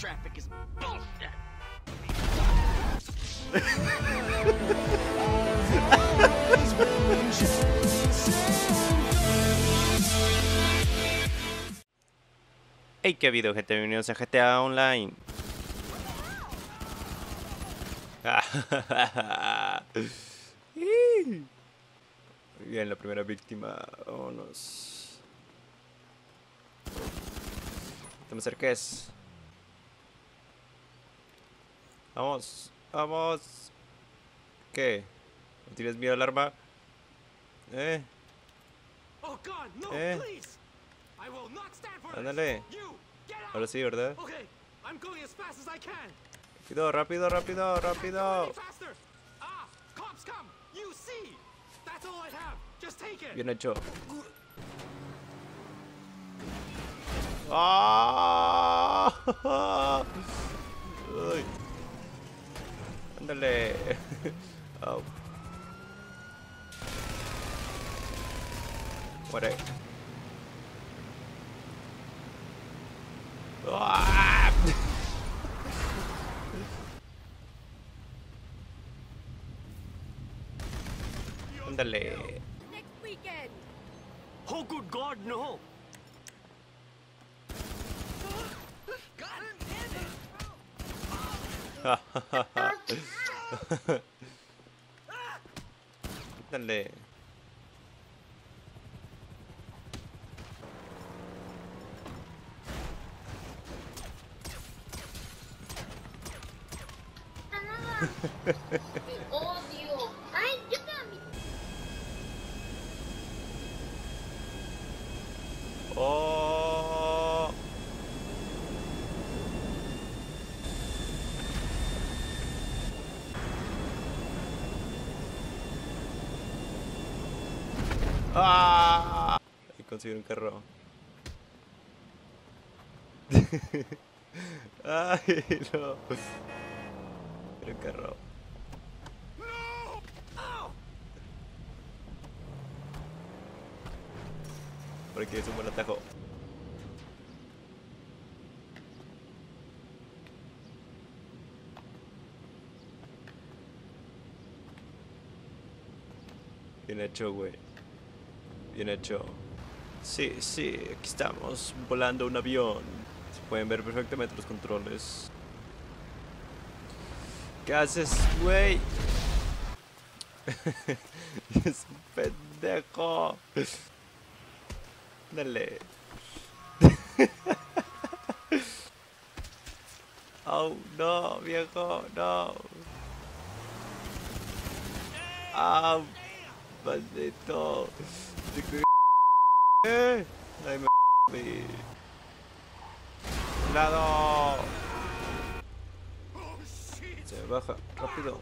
traffic is. Hey, ¿qué habido, gente? Bienvenidos a GTA Online. Bien, la primera víctima. Vámonos. Estamos cerques. Vamos, vamos. ¿Qué? ¿No tienes miedo al arma? ¿Eh? Oh God, no, Eh. please! I will not stand for Ándale. Ahora sí, ¿verdad? Okay, I'm going as fast as I can. Rápido, rápido, rápido, rápido. any faster. Ah, 안달래 oh. What a oh good god no ha ha ha นั่นเลยโอ้ Ah. Que conseguir un carro. Ay, no. Quiero un carro. Por aquí es un buen atajo. Bien hecho, güey. Bien hecho. Sí, sí, aquí estamos, volando un avión. Se pueden ver perfectamente los controles. ¿Qué haces, güey? es un pendejo. Dale. oh, no, viejo, no. Ah, maldito. Eh, Ay, me Lado. Se baja, rápido.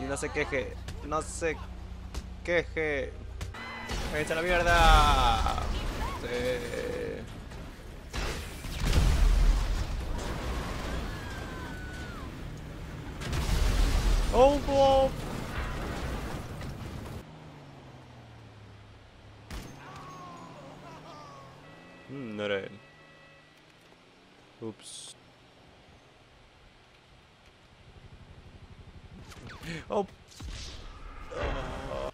Y no se queje, no se queje. ¡Váyanse a la mierda! Sí. ¡Oh, Bob! no rein. Ups. Oh. oh.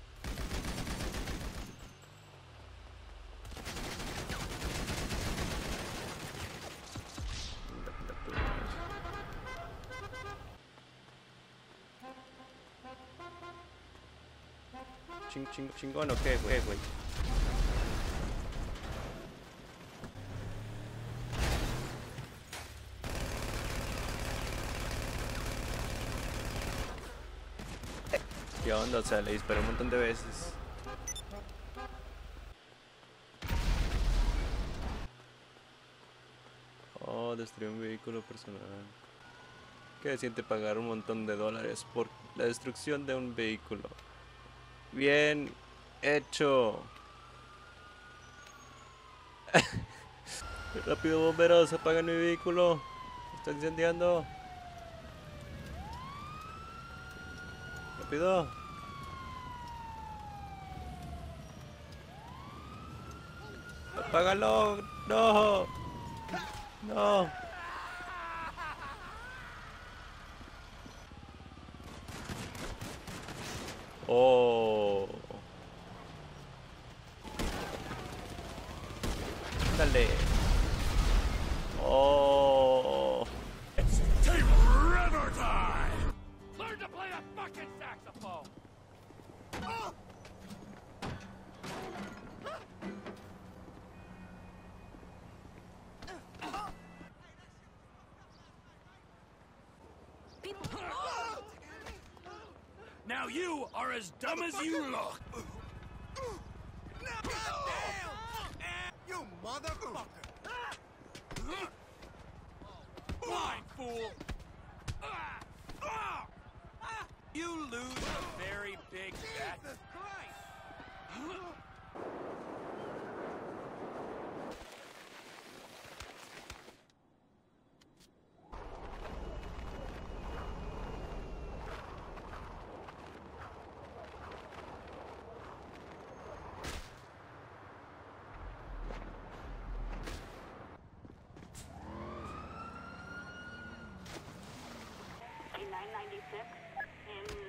Ching, ching, chingón, ok, güey, güey. ¿Qué onda? O sea, le disparé un montón de veces. Oh, destruí un vehículo personal. ¿Qué siente pagar un montón de dólares por la destrucción de un vehículo? Bien hecho. Rápido, bomberos, apagan mi vehículo. Está incendiando. Rápido. ¡Págalo! ¡No! ¡No! ¡Oh! ¡Dale! ¡Oh! Now you are as dumb as you look! You motherfucker! Blind fool! You lose a very big bet. Jesus Christ! A 996 in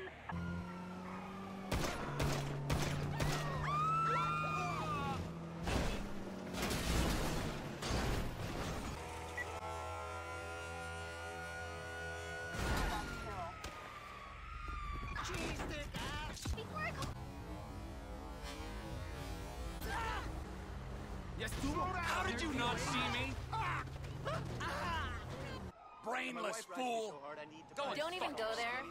How did you not see me? Ah! Brainless fool! Go and Don't even go there.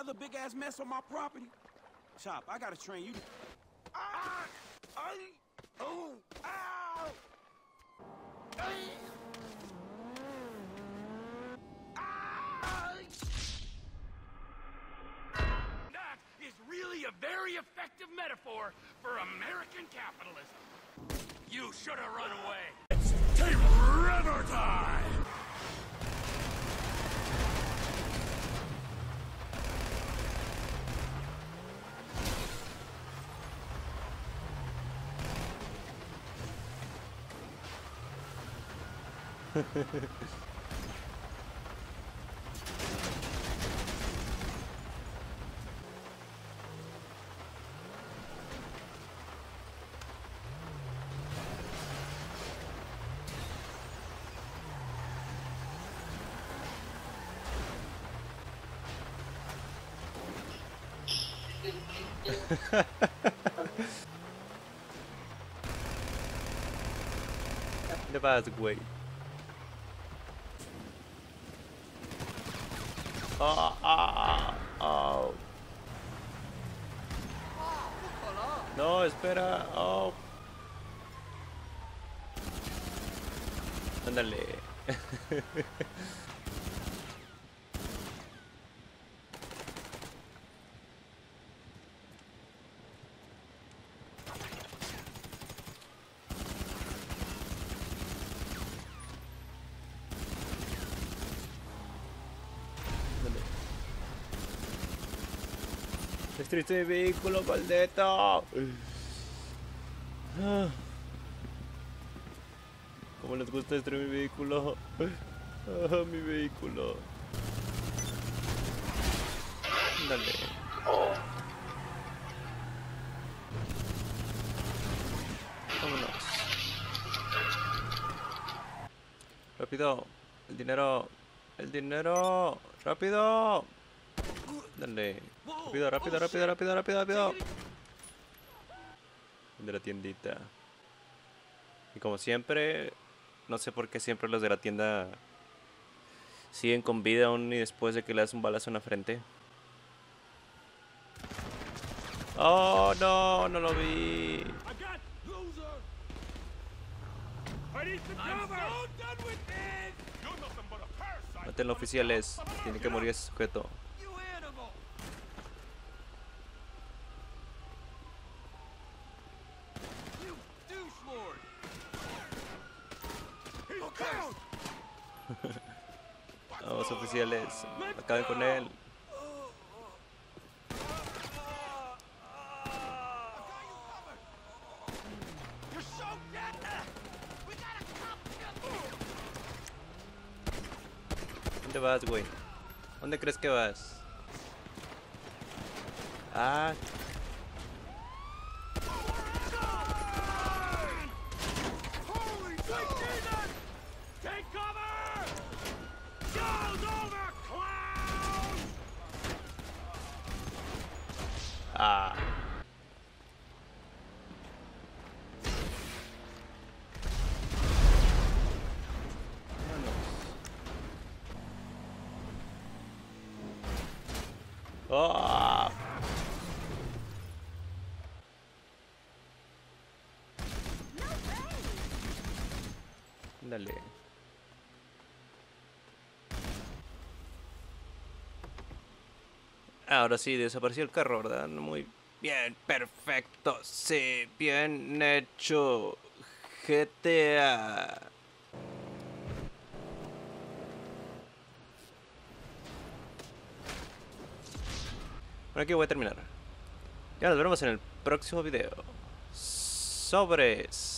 Another big ass mess on my property? Chop, I gotta train you. Ah! I, oh! Ow! Ay! Ah! That is really a very effective metaphor for American capitalism. You should have run away. It's river time! Never as a way. Oh, oh, oh. No, espera. Oh. Ándale. Destruiste mi vehículo, maldito. ¿Cómo les gusta destruir mi vehículo? Ah, mi vehículo. Dale. Vámonos. Rápido. El dinero. El dinero. Rápido. Dale. Rápido, rápido, rápido, rápido, rápido, rápido. De la tiendita. Y como siempre, no sé por qué siempre los de la tienda siguen con vida aún y después de que le das un balazo en la frente. Oh, no, no lo vi. Maten oficiales. Tiene que morir ese sujeto. Vamos, oficiales. Acaben con él. ¿Dónde vas, güey? ¿Dónde crees que vas? Ah, Ah. Oh. Dale. Ahora sí, desapareció el carro, ¿verdad? Muy bien, perfecto. Sí, bien hecho. GTA. Bueno, aquí voy a terminar. Ya nos veremos en el próximo video. Sobres.